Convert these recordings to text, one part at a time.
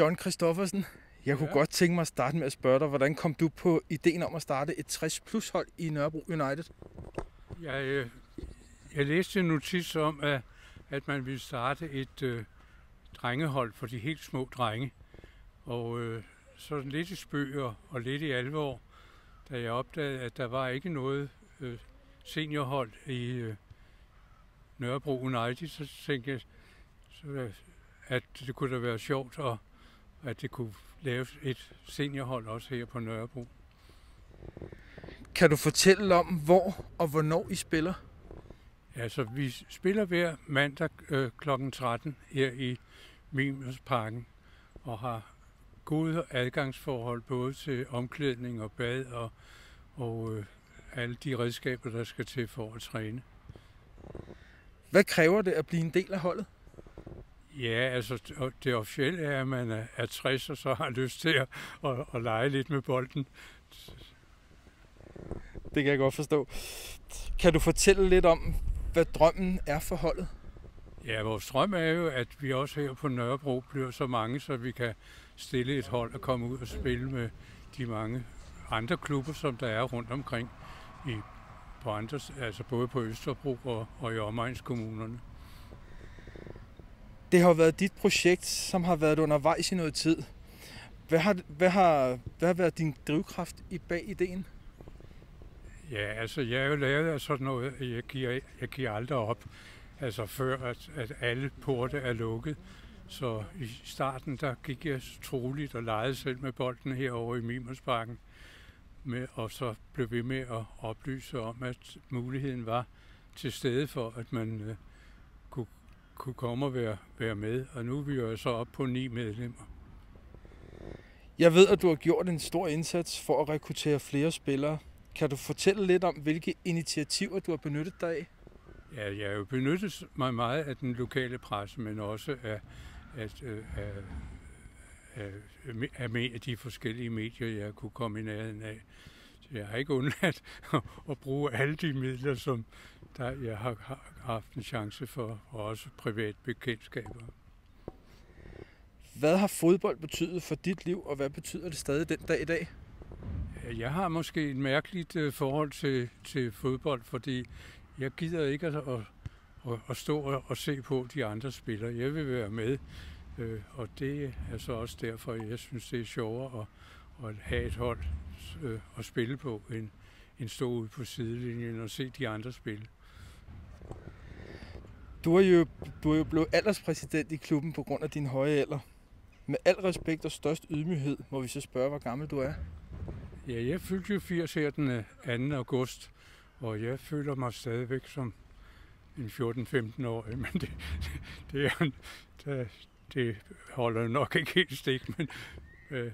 John Christoffersen, jeg kunne Ja. godt tænke mig at starte med at spørge dig, hvordan kom du på ideen om at starte et 60 plus hold i Nørrebro United? Jeg, øh, jeg læste en notits om, at, at man ville starte et øh, drengehold for de helt små drenge. Og øh, så lidt i spøg og, og lidt i alvor, da jeg opdagede, at der var ikke noget øh, seniorhold i øh, Nørrebro United, så tænkte jeg, så, at det kunne da være sjovt, og at det kunne laves et seniorhold også her på Nørrebro. Kan du fortælle om, hvor og hvornår I spiller? Altså, vi spiller hver mandag øh, kl. 13 her i Mimersparken og har gode adgangsforhold både til omklædning og bad og, og øh, alle de redskaber, der skal til for at træne. Hvad kræver det at blive en del af holdet? Ja, altså det- officielle er, at man er, er 60 og så har lyst til at, at, at lege lidt med bolden. Det kan jeg godt forstå. Kan du fortælle lidt om, hvad drømmen er for holdet? Ja, vores drøm er jo, at vi også her på Nørrebro bliver så mange, så vi kan stille et hold og komme ud og spille med de mange andre klubber, som der er rundt omkring i på andre, altså både på Østerbro og, og i omegnskommunerne. Det har jo været dit projekt, som har været undervejs i noget tid. Hvad har, hvad har, hvad har været din drivkraft i bag ideen? Ja, altså jeg er jo lavet af sådan noget, jeg giver, jeg giver aldrig op, altså før at, at alle porte er lukket. Så i starten, der gik jeg troligt og legede selv med bolden herovre i Mimersparken. Med, og så blev vi med at oplyse om, at muligheden var til stede for, at man øh, kunne komme og være, være med. Og nu er vi jo så op på ni medlemmer. Jeg ved, at du har gjort en stor indsats for at rekruttere flere spillere. Kan du fortælle lidt om, hvilke initiativer du har benyttet dig af? Ja, jeg har jo benyttet mig meget af den lokale presse, men også af, at, øh, af, af, af, af de forskellige medier, jeg kunne komme i nærheden af. Jeg har ikke undladt at, bruge alle de midler, som der, jeg har, haft en chance for, og også privat bekendtskaber. Hvad har fodbold betydet for dit liv, og hvad betyder det stadig den dag i dag? Jeg har måske et mærkeligt øh, forhold til, til fodbold, fordi jeg gider ikke at, at, at, at stå og, og se på de andre spillere. Jeg vil være med, øh, og det er så også derfor, jeg synes, det er sjovere at, at have et hold øh, at spille på, end, end stå ude på sidelinjen og se de andre spille. Du er jo, du er jo blevet alderspræsident i klubben på grund af din høje alder. Med al respekt og størst ydmyghed må vi så spørge, hvor gammel du er. Ja, jeg fyldte jo 80 her den øh, 2. august, og jeg føler mig stadigvæk som en 14-15-årig, men det, det, er, det, det holder nok ikke helt stik, men øh,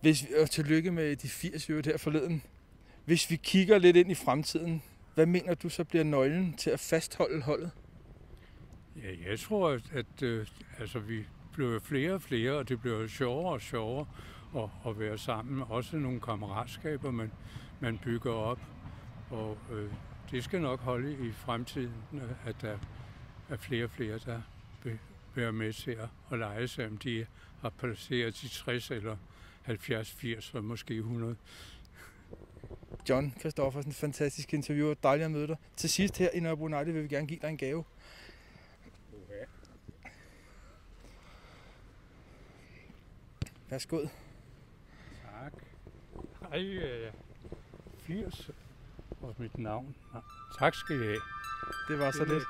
hvis vi, og tillykke med de 80 år her forleden. Hvis vi kigger lidt ind i fremtiden, hvad mener du så bliver nøglen til at fastholde holdet? ja, jeg tror, at, at øh, altså, vi bliver flere og flere, og det bliver sjovere og sjovere at, at være sammen. Også nogle kammeratskaber, man, man bygger op, og øh, det skal nok holde i fremtiden, at der er flere og flere, der vil være med til at, at lege sig, de har placeret de 60 eller 70, 80 og måske 100. John Christoffersen, fantastisk interview. Dejligt at møde dig. Til sidst her i Nørrebro United vil vi gerne give dig en gave. Værsgo. Tak. Ej, øh, 80 og mit navn. Tak skal I have. Det var så Det lidt.